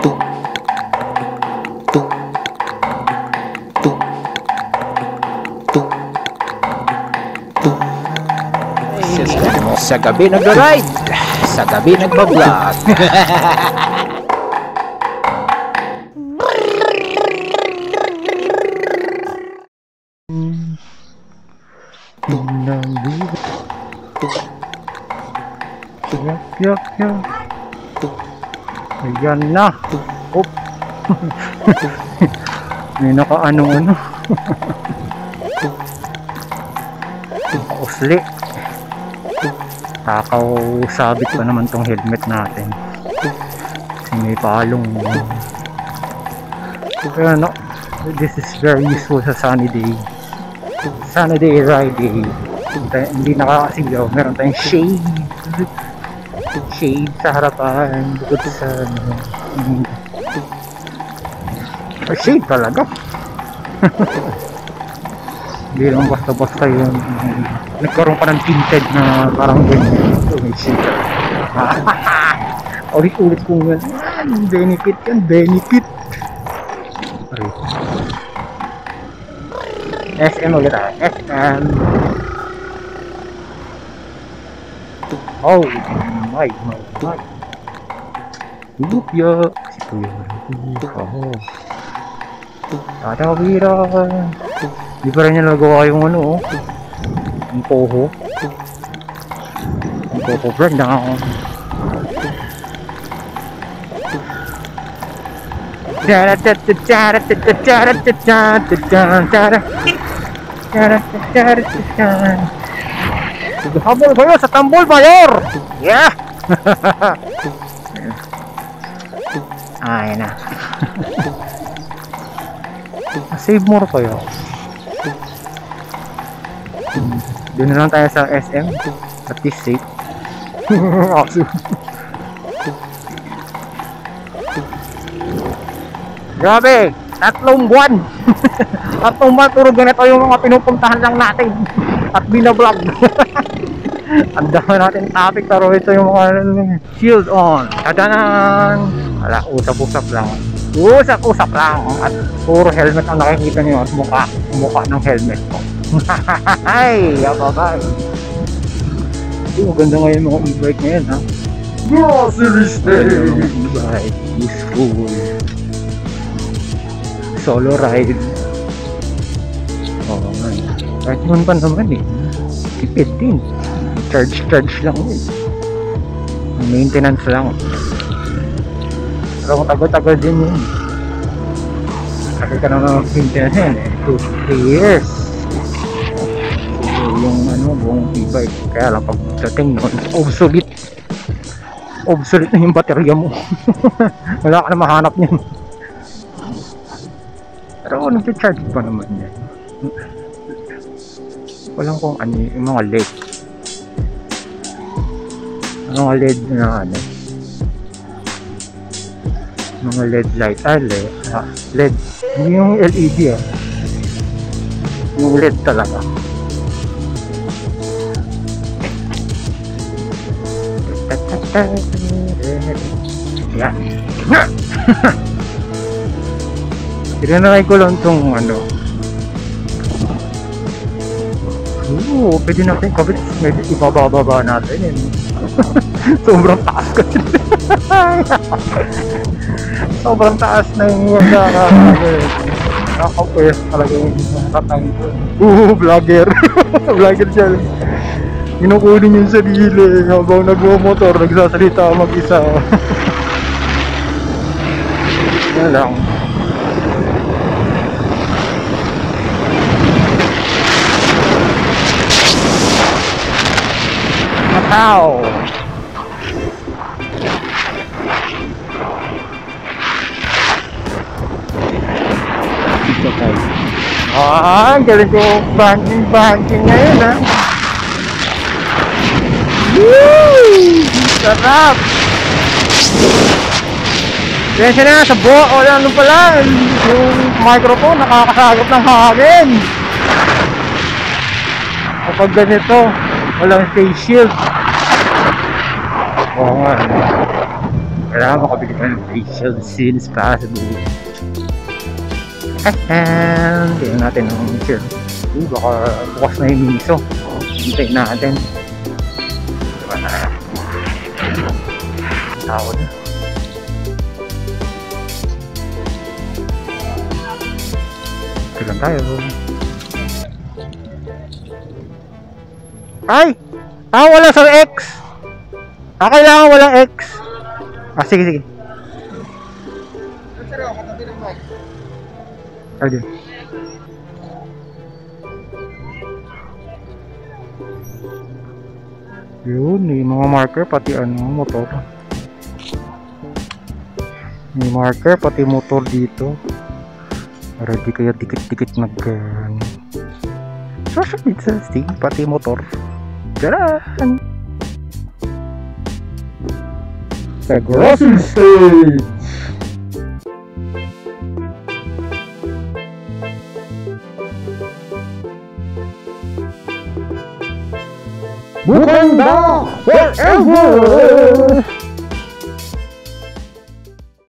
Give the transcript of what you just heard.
Sa gabi nagra-ride, sa gabi nagbablog. Yak. Ayan na. Op. May nakaano ano. Usli. Takaw sabit pa naman tong helmet natin. May palong. Kaya no, this is very useful sa sunny day. Sunny day riding. Hindi nakakasigaw. Meron tayong shade shade sa harapan. Bukod sa ah, shade talaga. Hindi lang basta basta yun. Nagkaroon pa ng tinted na parang ganyan. So may shade. Ulit ulit kong yan. Benefit yan benefit. SM ulit ah. SM Oh my my my. Ya. Situ ya. Oh. Di oh. Habol kayo sa tambol, Mayor! Yeah! Ay na. Save more kayo. Doon na lang tayo sa SM. At least safe. Grabe! Tatlong buwan! Tatlong buwan puro ganito yung mga pinupuntahan lang natin. At binablog. Ang dami natin topic pero ito yung mga shield on. Tadanan! Wala, usap-usap lang. Usap-usap lang. At puro helmet ang nakikita niyo at mukha, mukha ng helmet ko. Hay! Yababay! Hindi, maganda ngayon mga e-bike ngayon ha. Grocery stay! E-bike, useful. Solo ride. Yun pa naman eh. Tipid din. Charge, charge lang yun. Maintenance lang. Pero tagal-tagal din yun. Tagal ka naman mag-maintenance yan eh. 2 years. So, yung ano, buong e-bike. Kaya lang pagdating nun, obsolete. Obsolete na yung baterya mo. Wala ka na mahanap niyan. Pero nag-charge pa naman yan. Walang kung ano yung mga LED. Mga LED na ano. Mga LED light. Ah, LED. Ah, LED. Hindi yung LED ah. Yung LED talaga. Yan. Tinanakay ko lang tong ano. Oo, pwede natin kabit. Medyo ibababa natin yun. Sobrang taas kasi. Sobrang taas na yung nakakapwes talaga yung katang ko. Oo, vlogger. vlogger siya. Kinukunin yung sarili habang nagmo-motor, nagsasalita mag-isa. Yan lang. Ow! Dito tayo. Ah, galing ko banking banking ngayon ha. Woo! Sarap! Kaya na, sa buo, wala ano pala, yung microphone nakakasagap ng hangin. Kapag ganito, walang face shield. Oo nga. Kailangan makabili tayo ng facial as possible. Ahem. Tingnan natin ang chair. Uh, baka bukas na yung miso. Hintayin natin. Diba na? Tawad lang tayo. Ay! Ah, wala sa X! Ah, kailangan walang X. Ah, sige, sige. Ay, din. Yun, may mga marker pati ano, motor. May marker pati motor dito. Para di kayo dikit-dikit nag uh, social distancing pati motor. Diyan! Sa grocery stage! Forever!